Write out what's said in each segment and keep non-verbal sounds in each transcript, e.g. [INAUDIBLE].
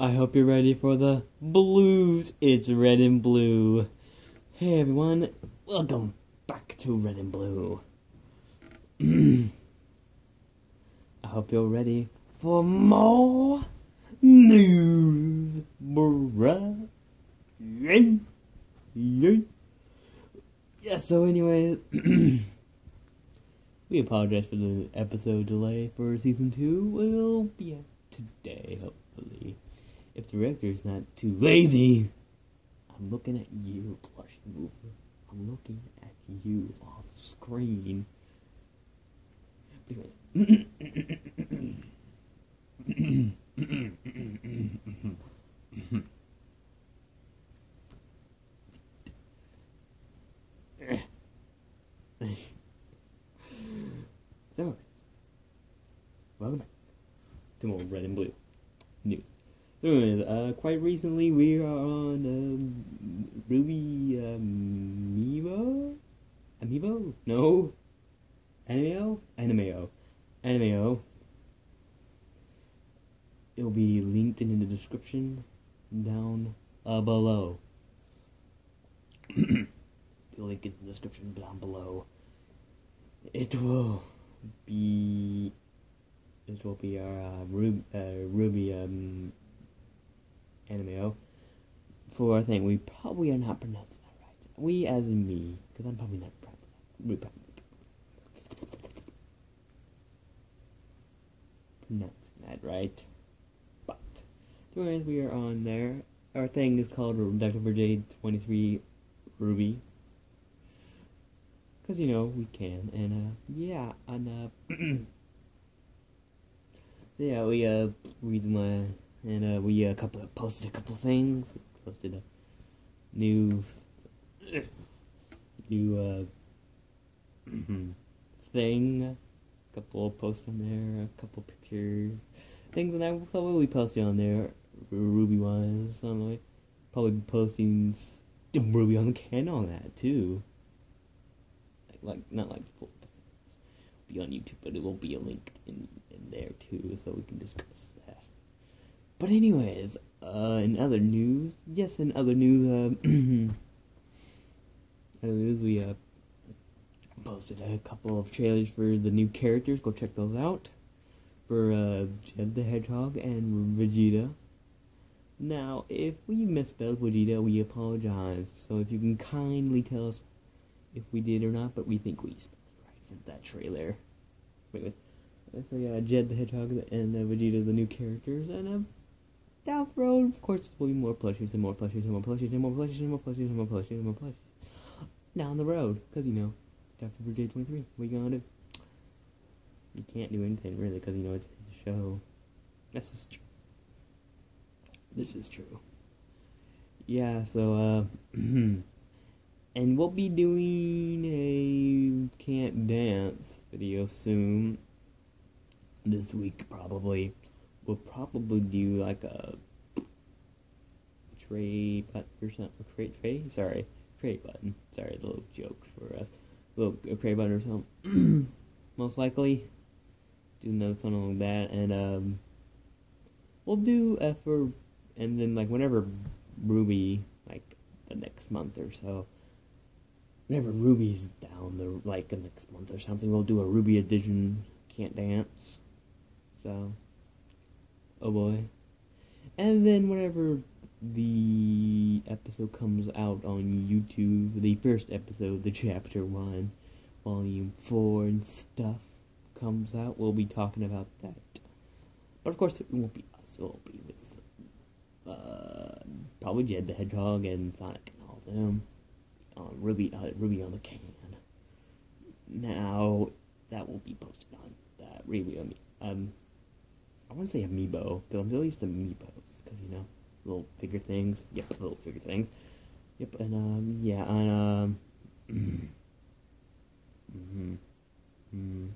I hope you're ready for the blues. It's red and blue. Hey everyone, welcome back to Red and Blue. [CLEARS THROAT] I hope you're ready for more news, bruh. Yay! Yay! Yeah, so anyways, [CLEARS THROAT] we apologize for the episode delay for season two. We'll be up today, director's not too lazy. I'm looking at you, plush mover. I'm looking at you off screen. Anyways. so, welcome back to more red and blue news. So, anyways, uh, quite recently we are on um, RWBY Amiibo? Amiibo? No. Animeo? Animeo. Animeo. It'll be linked in the description down uh, below. [CLEARS THROAT] the link in the description down below. It will be. It will be our uh, RWBY, uh, RWBY um, Animeo. For I think we probably are not pronouncing that right. We as me, because I'm probably not pronouncing that. Pronouncing that right. But, anyways, we are on there. Our thing is called Dr. Jade 23 RWBY. Because, you know, we can. And, uh, yeah, and, uh, [CLEARS THROAT] so, yeah, we, uh, reason why and uh, we a uh, couple posted a couple things. Posted a new new uh, [CLEARS THROAT] thing, a couple posts on there, a couple pictures, things, and I so we'll be posting on there. RWBY wise, probably be posting RWBY on the can on that too. Like, like not like the full be on YouTube, but it will be a link in in there too, so we can discuss that. But anyways, uh, in other news, yes, in other news, uh, [CLEARS THROAT] other news, we uh, posted a couple of trailers for the new characters. Go check those out. For uh, Jed the Hedgehog and Vegeta. Now, if we misspelled Vegeta, we apologize. So if you can kindly tell us if we did or not, but we think we spelled it right for that trailer. Anyways, so yeah, Jed the Hedgehog and uh, Vegeta, the new characters, and uh, down the road, of course, there will be more plushies and more plushies and more plushies and more plushies and more plushies and more plushies and more plushies. Down the road, because, you know, Dr. J 23, what you gonna do? You can't do anything, really, because, you know, it's a show. This is true. This is true. Yeah, so, uh, [CLEARS THROAT] and we'll be doing a can't dance video soon. This week, probably we'll probably do like a tray button or something. Create tray? Sorry, create button. Sorry, a little joke for us. A little a create button or something. [CLEARS THROAT] Most likely, do another something like that, and um, we'll do uh, for and then like whenever RWBY like the next month or so. Whenever RWBY's down the like the next month or something, we'll do a RWBY edition can't dance. So Oh boy. And then whenever the episode comes out on YouTube, the first episode, the [LAUGHS] chapter one, volume four and stuff comes out, we'll be talking about that. But of course, it won't be us. It will be with uh, probably Jed the Hedgehog and Sonic and all them. Uh, RWBY, uh, RWBY on the can. Now that will be posted on that RWBY on me. Um, I want to say amiibo because I'm still used to amiibos because you know little figure things. Yep, little figure things. Yep, and um, yeah, and um, [CLEARS THROAT] mm-hmm, mm-hmm.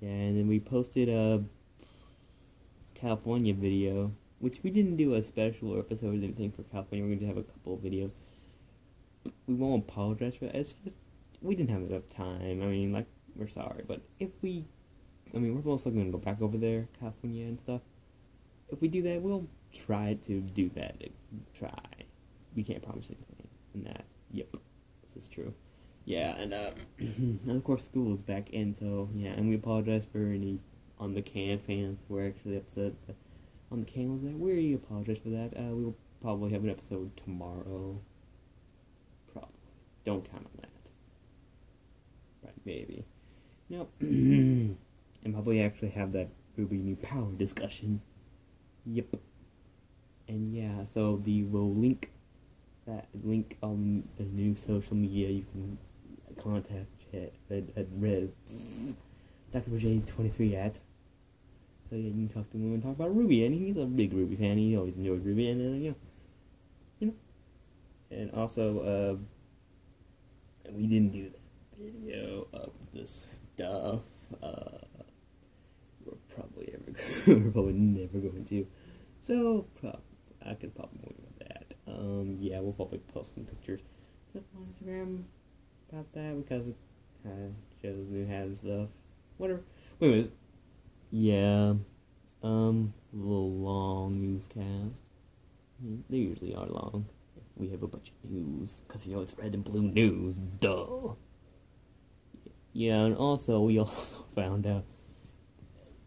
yeah, and then we posted a California video, which we didn't do a special episode or anything for California. We're going to have a couple of videos. We won't apologize for that. It's just we didn't have enough time. I mean, like we're sorry, but if we I mean, we're most likely gonna go back over there, California and stuff. If we do that, we'll try to do that. Try. We can't promise anything. And that, yep, this is true. Yeah, and uh, and [CLEARS THROAT] of course school is back in, so yeah, and we apologize for any on the can fans who were actually upset on the can was that. We apologize for that. Uh, we will probably have an episode tomorrow. Probably. Don't count on that. Right, maybe. No. [CLEARS THROAT] and probably actually have that Ruby new power discussion. Yep. And yeah, so the will link that link on the new social media you can contact at, at, at Red Dr. J23 at. So yeah, you can talk to him and talk about RWBY, and he's a big RWBY fan. He always enjoyed RWBY, and uh, you know, you know, and also uh, we didn't do that video of this stuff. Uh, probably ever [LAUGHS] we're probably never going to. So I could probably wait with that. Um, yeah, we'll probably post some pictures stuff on Instagram about that because we kind of shows new hat and stuff. Whatever. Wait a minute. Yeah. Um, a little long newscast. They usually are long. We have a bunch of news because you know it's red and blue news. Duh. Yeah, and also we [LAUGHS] also found out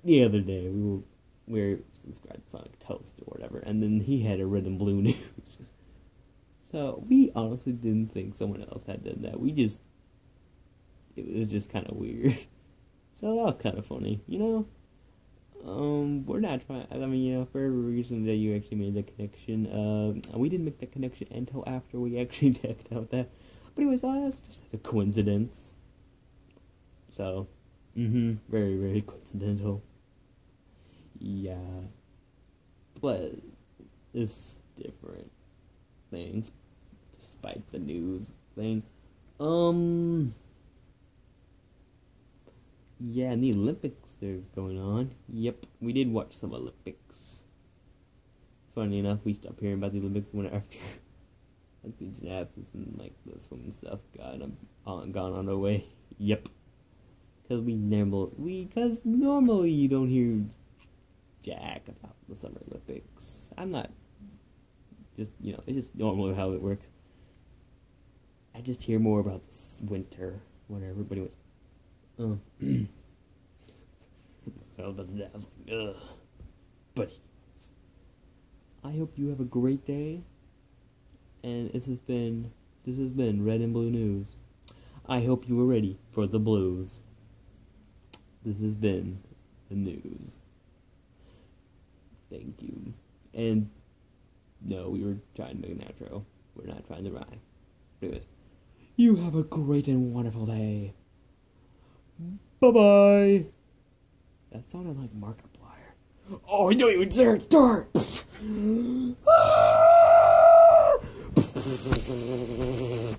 the other day we were we were subscribed to Sonic Toast or whatever, and then he had a red and blue [LAUGHS] news. So we honestly didn't think someone else had done that. We just it was just kind of weird. [LAUGHS] So that was kind of funny, you know. Um, we're not trying. I mean, you know, for every reason that you actually made the connection, uh, we didn't make the connection until after we actually [LAUGHS] checked out that. But anyways, uh, that's just a coincidence. So, mm-hmm, very very coincidental. Yeah, but it's different things, despite the news thing. Um. Yeah, and the Olympics are going on. Yep, we did watch some Olympics. Funny enough, we stopped hearing about the Olympics when after [LAUGHS] like the gymnastics and like the swimming stuff got on gone on our way. Yep, because we never we because normally you don't hear jack about the Summer Olympics. I'm not just you know it's just normally how it works. I just hear more about this winter when everybody was um, [CLEARS THROAT] so I was about to I was like, ugh. But I hope you have a great day. And this has been this has been Red and Blue News. I hope you are ready for the blues. This has been the news. Thank you. And no, we were trying to make an outro. We're not trying to rhyme. Anyways, you have a great and wonderful day. Bye bye. That sounded like Markiplier. Oh, I know you dare start. start. [LAUGHS]